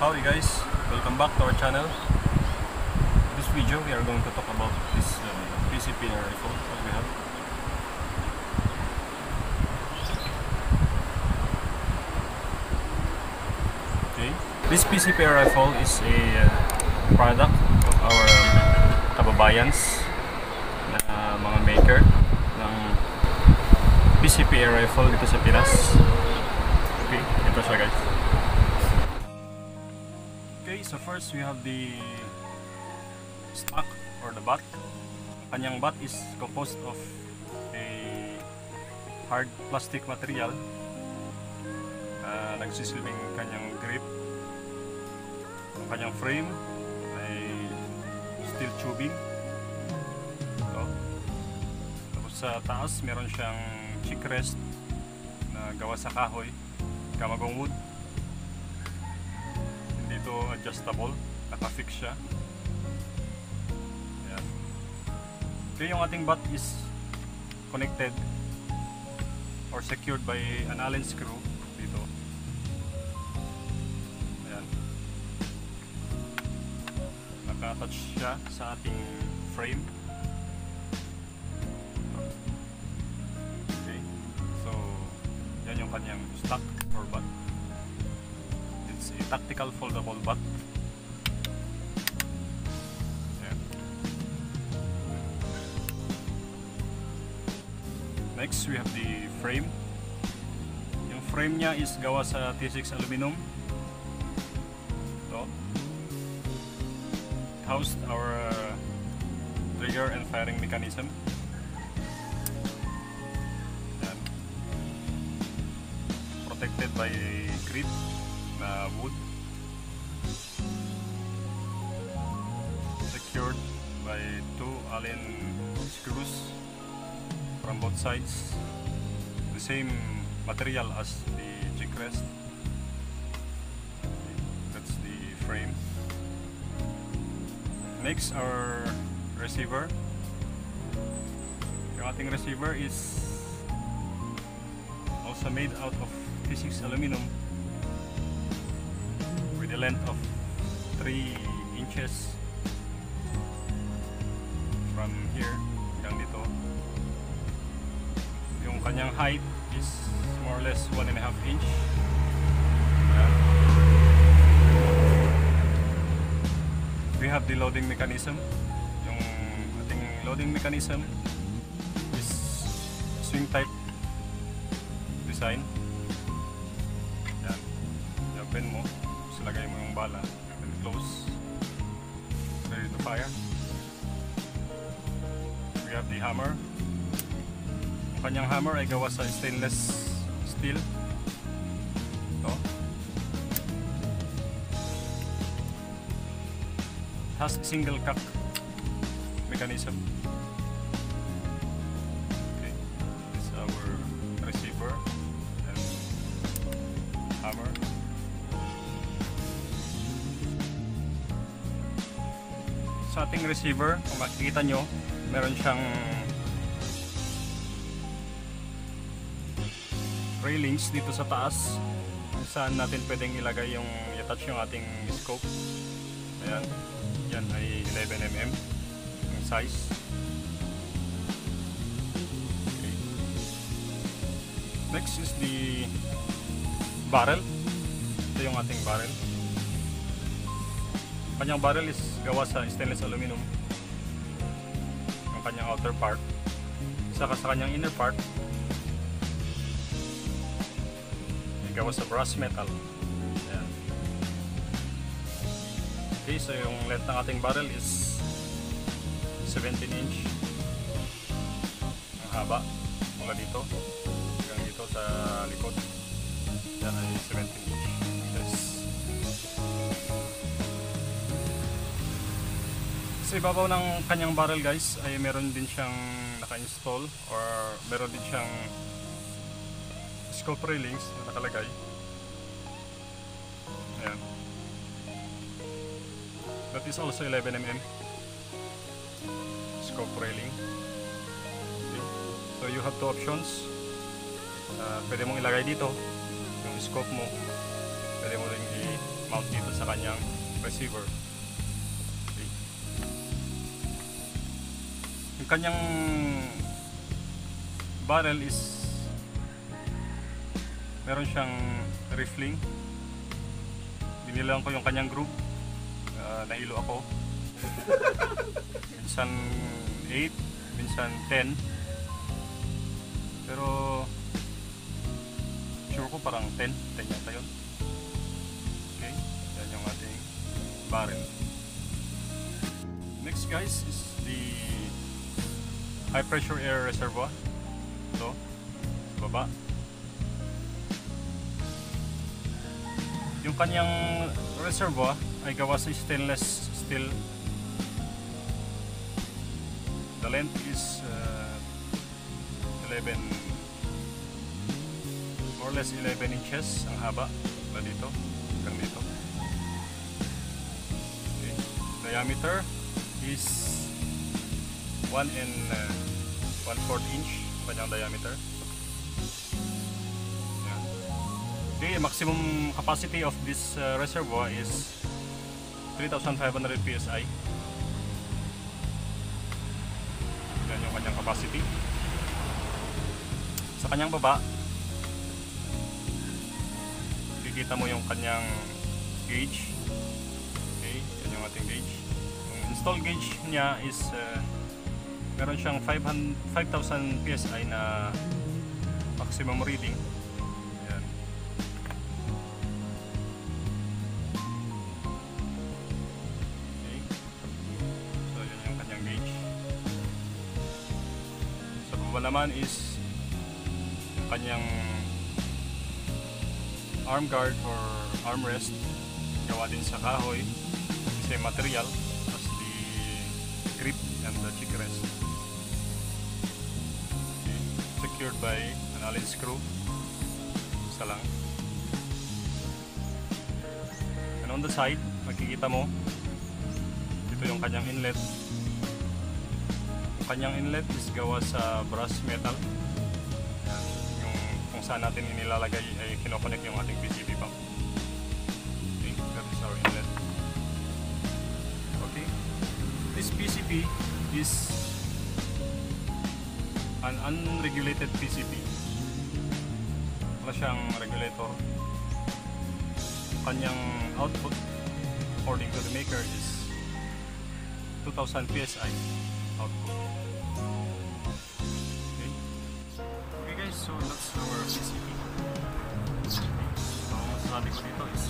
Howdy guys, welcome back to our channel. This video we are going to talk about this uh, PCP rifle that we have. Okay, this PCP rifle is a uh, product of our um, kababayans na mga maker ng PCP rifle dito sa Pinas. Okay, ito siya guys. Okay, so first we have the stock or the butt. Kanyang butt is composed of a hard plastic material. Uh, nagsisilbing kanyang grip. Ang kanyang frame ay steel tubing. Ito. Tapos sa taas meron siyang chick rest na gawa sa kahoy, kamagong wood dito adjustable. Naka-fix siya. Ayan. ito yung ating butt is connected or secured by an allen screw dito. Ayan. naka-attach siya sa ating frame. Okay. So yan yung kanyang stock or butt tactical foldable butt. Next, we have the frame. Yung frame niya is gawa sa T6 aluminum. Ito. It housed our trigger and firing mechanism. Protected by a grid na wood. Secured by two allen screws from both sides. The same material as the G crest that's the frame. Next our receiver. Yung ating receiver is also made out of T6 aluminum length of 3 inches from here hanggang dito. Yung kanyang height is more or less 1 and a half inch. We have the loading mechanism. Yung ating loading mechanism is swing type design. Yan. I-open mo lagay mo yung bala. And close. Ready to fire. We have the hammer. Yung kanyang hammer ay gawa sa stainless steel. Ito. It has single cock mechanism sa ating receiver, kung makikita nyo, meron siyang railings dito sa taas kung saan natin pwedeng ilagay yung i-attach yung ating scope. Ayan. Yan ay 11mm yung size. Okay. Next is the barrel. Ito yung ating barrel kanyang barrel is gawa sa stainless aluminum. Ang kanyang outer part. Saka sa kanyang inner part. Ay gawa sa brass metal. Ayan. okay so yung length ng ating barrel is 17 inch. Ang haba. Mula dito. Hanggang dito sa likod. Yan ay 17 inches sa ibabaw ng kanyang barrel guys ay meron din siyang naka-install or meron din siyang scope railings na nakalagay. Ayan. That is also 11mm scope railing. Okay. so you have two options. Uh, pwede mong ilagay dito yung scope mo. Pwede mo rin mount dito sa kanyang receiver. Kanyang barrel is meron siyang rifling. Binilang ko yung kanyang group. Ah, nahilo ako. minsan 8, minsan 10. Pero sure ko parang 10, 10 yata yun. Okay, yan yung ating barrel. Next guys is high pressure air reservoir. Ito, sa baba. Yung kanyang reservoir ay gawa sa stainless steel. The length is uh, 11 more or less 11 inches ang haba na dito hanggang dito. Okay. Diameter is 1 and uh, 1 4 inch kanyang diameter. Yan. Okay, maximum capacity of this uh, reservoir is 3,500 psi. Yan yung kanyang capacity. Sa kanyang baba, kikita mo yung kanyang gauge. Okay, yan yung ating gauge. Yung install gauge niya is uh, meron siyang 500 5,000 psi na maximum reading. Yan. Okay. So yan yung kanyang gauge. Sa baba naman is yung kanyang arm guard or armrest gawa din sa kahoy same material as the grip and the cheek rest. Secured by an allen screw. Isa lang. And on the side makikita mo ito yung kanyang inlet. Yung kanyang inlet is gawa sa brass metal. Yan, yung kung saan natin inilalagay ay kinoconnect yung ating PCB pump. Okay that is our inlet. Okay. This PCB is an unregulated PCB wala siyang regulator. Kanyang output according to the maker is 2000 psi output. Okay. Okay guys so that's our PCB so masasabi ko dito is